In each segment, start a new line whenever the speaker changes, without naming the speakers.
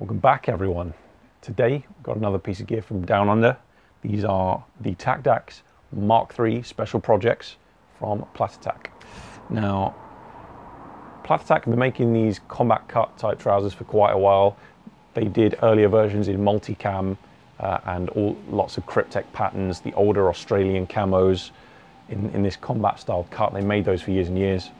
Welcome back everyone. Today we've got another piece of gear from Down Under. These are the TacDax Mark III special projects from Platatac. Now, Platatac have been making these combat cut type trousers for quite a while. They did earlier versions in multicam uh, and all lots of Kryptek patterns, the older Australian camos in, in this combat style cut. They made those for years and years.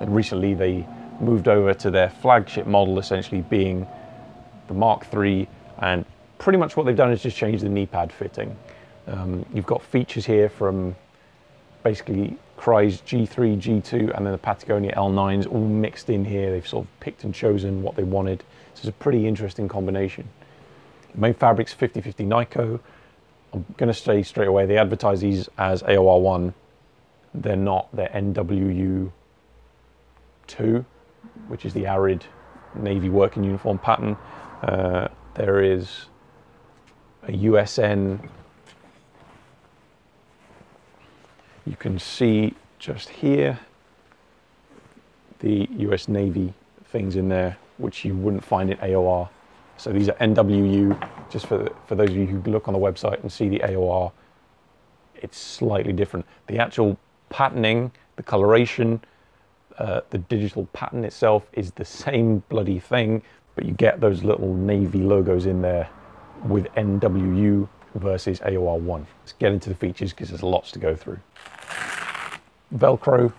And recently they moved over to their flagship model essentially being the Mark III and pretty much what they've done is just change the knee pad fitting. Um, you've got features here from basically Crye's G3, G2 and then the Patagonia L9s all mixed in here. They've sort of picked and chosen what they wanted. So it's a pretty interesting combination. The main fabric's 50-50 NyCo. I'm going to say straight away, they advertise these as AOR1. They're not, they're NWU2, which is the arid Navy working uniform pattern. Uh, there is a USN. You can see just here the US Navy things in there, which you wouldn't find in AOR. So these are NWU, just for, for those of you who look on the website and see the AOR, it's slightly different. The actual patterning, the coloration, uh, the digital pattern itself is the same bloody thing, but you get those little Navy logos in there with NWU versus AOR1. Let's get into the features because there's lots to go through. Velcro,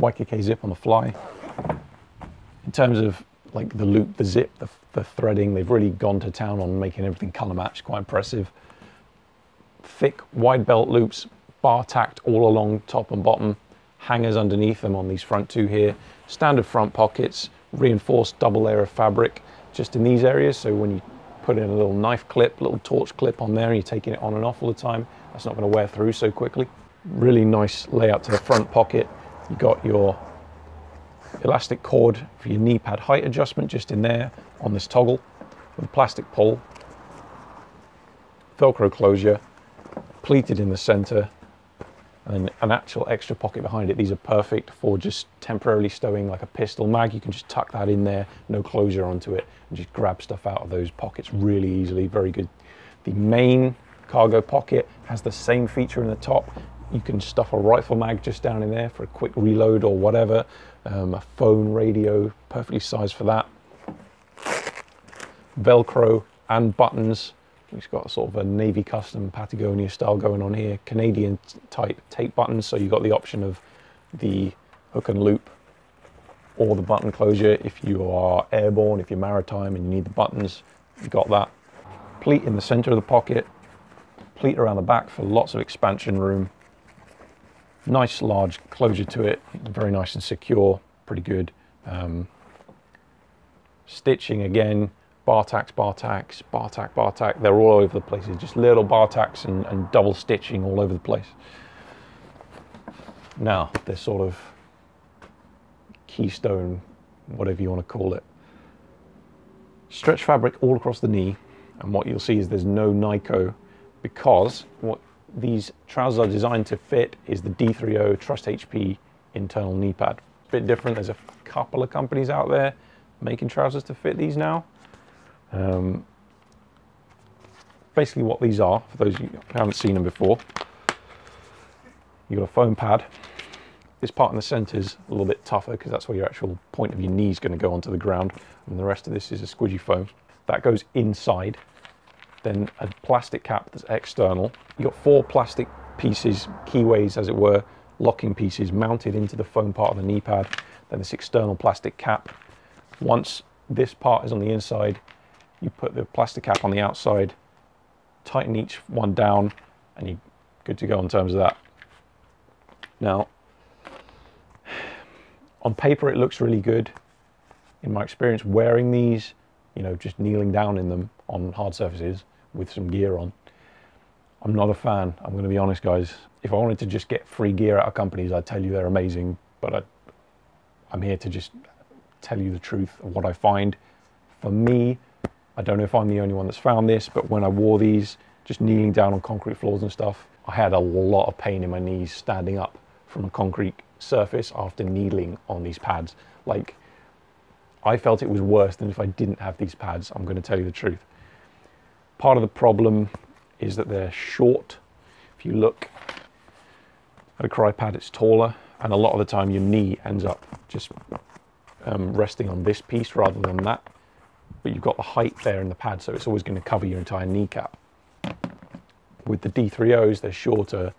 YKK zip on the fly. In terms of like the loop, the zip, the, the threading, they've really gone to town on making everything color matched, quite impressive. Thick wide belt loops, bar tacked all along top and bottom, hangers underneath them on these front two here, standard front pockets, reinforced double layer of fabric just in these areas. So when you put in a little knife clip, little torch clip on there, and you're taking it on and off all the time, that's not going to wear through so quickly. Really nice layout to the front pocket. You got your elastic cord for your knee pad height adjustment just in there on this toggle with a plastic pull. Velcro closure, pleated in the center, and an actual extra pocket behind it. These are perfect for just temporarily stowing like a pistol mag. You can just tuck that in there, no closure onto it, and just grab stuff out of those pockets really easily, very good. The main cargo pocket has the same feature in the top. You can stuff a rifle mag just down in there for a quick reload or whatever. Um, a phone radio, perfectly sized for that. Velcro and buttons We've got sort of a Navy custom Patagonia style going on here. Canadian type tape buttons, so you've got the option of the hook and loop or the button closure if you are airborne, if you're maritime and you need the buttons, you've got that. Pleat in the center of the pocket, pleat around the back for lots of expansion room. Nice large closure to it, very nice and secure, pretty good. Um, stitching again, bar tacks, bar tacks, bar tack, bar tack. They're all over the place. It's just little bar tacks and, and double stitching all over the place. Now, they're sort of keystone, whatever you want to call it. Stretch fabric all across the knee. And what you'll see is there's no NyCo because what these trousers are designed to fit is the D3O Trust HP internal knee pad. Bit different. There's a couple of companies out there making trousers to fit these now. Um, basically what these are, for those who haven't seen them before, you've got a foam pad. This part in the center is a little bit tougher because that's where your actual point of your knee is going to go onto the ground. And the rest of this is a squidgy foam. That goes inside. Then a plastic cap that's external. You've got four plastic pieces, keyways as it were, locking pieces mounted into the foam part of the knee pad. Then this external plastic cap. Once this part is on the inside, you put the plastic cap on the outside, tighten each one down, and you're good to go in terms of that. Now, on paper it looks really good. In my experience wearing these, you know, just kneeling down in them on hard surfaces with some gear on, I'm not a fan. I'm going to be honest, guys. If I wanted to just get free gear out of companies, I'd tell you they're amazing, but I, I'm here to just tell you the truth of what I find. For me, I don't know if I'm the only one that's found this, but when I wore these, just kneeling down on concrete floors and stuff, I had a lot of pain in my knees standing up from a concrete surface after kneeling on these pads. Like, I felt it was worse than if I didn't have these pads. I'm going to tell you the truth. Part of the problem is that they're short. If you look at a Crye pad, it's taller, and a lot of the time your knee ends up just um, resting on this piece rather than that. But you've got the height there in the pad, so it's always going to cover your entire kneecap. With the D3Os, they're shorter.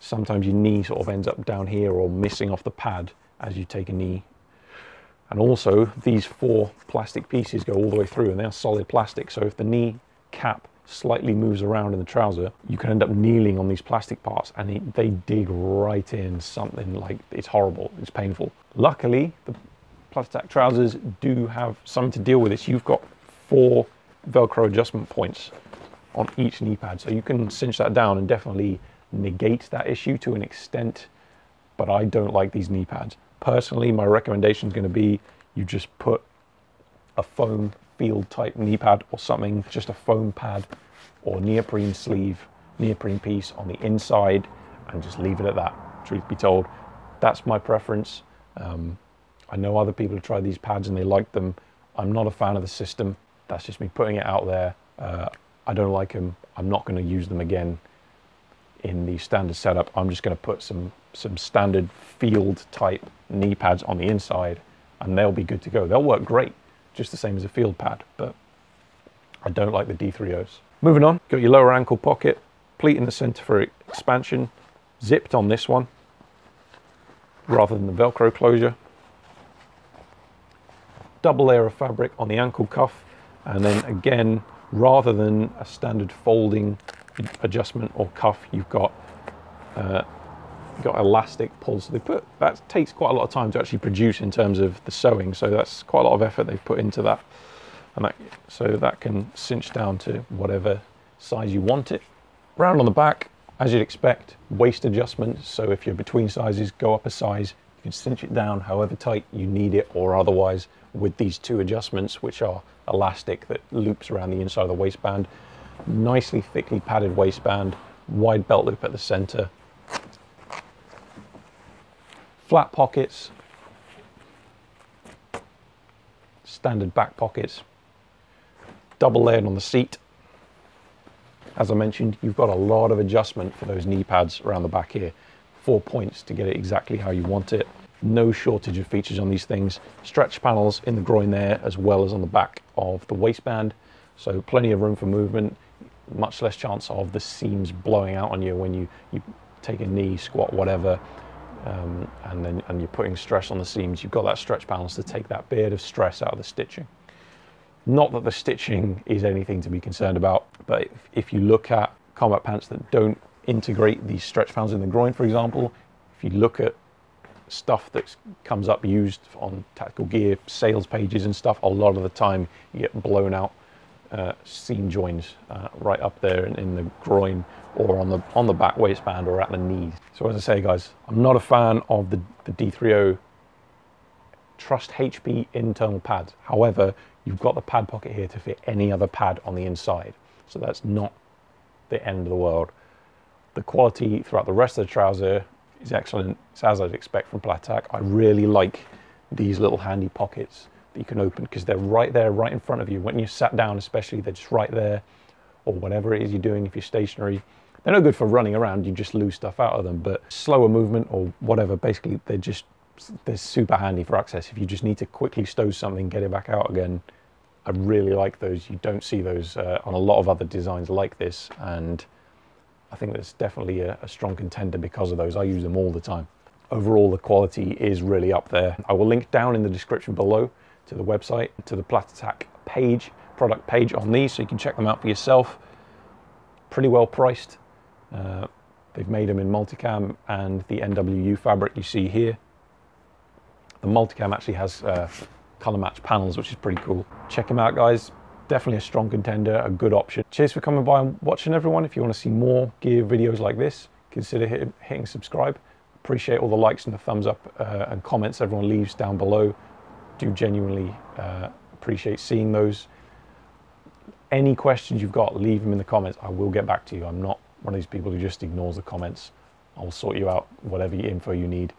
Sometimes your knee sort of ends up down here or missing off the pad as you take a knee. And also, these four plastic pieces go all the way through, and they're solid plastic. So if the knee cap slightly moves around in the trouser, you can end up kneeling on these plastic parts and they dig right in something like it's horrible, it's painful. Luckily, the Platatac trousers do have something to deal with this. You've got four Velcro adjustment points on each knee pad, so you can cinch that down and definitely negate that issue to an extent, but I don't like these knee pads. Personally, my recommendation is going to be you just put a foam field type knee pad or something, just a foam pad or neoprene sleeve, neoprene piece on the inside and just leave it at that, truth be told. That's my preference. Um, I know other people have tried these pads and they like them. I'm not a fan of the system. That's just me putting it out there. Uh, I don't like them. I'm not going to use them again in the standard setup. I'm just going to put some, some standard field type knee pads on the inside and they'll be good to go. They'll work great just the same as a field pad, but I don't like the D3Os. Moving on, got your lower ankle pocket, pleat in the center for expansion, zipped on this one, rather than the Velcro closure. Double layer of fabric on the ankle cuff, and then again, rather than a standard folding adjustment or cuff, you've got uh, got elastic pulls. So they put that takes quite a lot of time to actually produce in terms of the sewing. So that's quite a lot of effort they've put into that. And that, so that can cinch down to whatever size you want it. Round on the back, as you'd expect, waist adjustment. So if you're between sizes, go up a size. You can cinch it down however tight you need it or otherwise with these two adjustments, which are elastic that loops around the inside of the waistband. Nicely thickly padded waistband, wide belt loop at the center, flat pockets, standard back pockets, double layered on the seat. As I mentioned, you've got a lot of adjustment for those knee pads around the back here. Four points to get it exactly how you want it. No shortage of features on these things. Stretch panels in the groin there, as well as on the back of the waistband. So plenty of room for movement, much less chance of the seams blowing out on you when you, you take a knee, squat, whatever um, and then and you're putting stress on the seams, you've got that stretch balance to take that bit of stress out of the stitching. Not that the stitching is anything to be concerned about, but if, if you look at combat pants that don't integrate these stretch panels in the groin, for example, if you look at stuff that comes up used on tactical gear sales pages and stuff, a lot of the time you get blown out uh, seam joins uh, right up there in, in, the groin or on the on the back waistband or at the knees. So as I say, guys, I'm not a fan of the, the D3O Trust HP internal pads. However, you've got the pad pocket here to fit any other pad on the inside. So that's not the end of the world. The quality throughout the rest of the trouser is excellent. It's as I'd expect from Platatac. I really like these little handy pockets that you can open because they're right there, right in front of you. When you sat down, especially, they're just right there, or whatever it is you're doing if you're stationary. They're no good for running around, you just lose stuff out of them, but slower movement or whatever, basically, they're just they're super handy for access. If you just need to quickly stow something, get it back out again, I really like those. You don't see those uh, on a lot of other designs like this, and I think that's definitely a, a strong contender because of those. I use them all the time. Overall, the quality is really up there. I will link down in the description below to the website, to the Platatac page, product page on these, so you can check them out for yourself. Pretty well priced. Uh, they've made them in multicam and the NWU fabric you see here. The multicam actually has uh, color match panels, which is pretty cool. Check them out, guys. Definitely a strong contender, a good option. Cheers for coming by and watching, everyone. If you want to see more gear videos like this, consider hit, hitting subscribe. Appreciate all the likes and the thumbs up uh, and comments everyone leaves down below do genuinely uh, appreciate seeing those. Any questions you've got, leave them in the comments. I will get back to you. I'm not one of these people who just ignores the comments. I'll sort you out whatever info you need.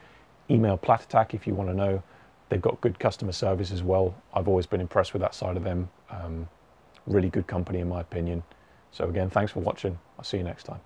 Email Platatac if you want to know. They've got good customer service as well. I've always been impressed with that side of them. Um, really good company in my opinion. So again, thanks for watching. I'll see you next time.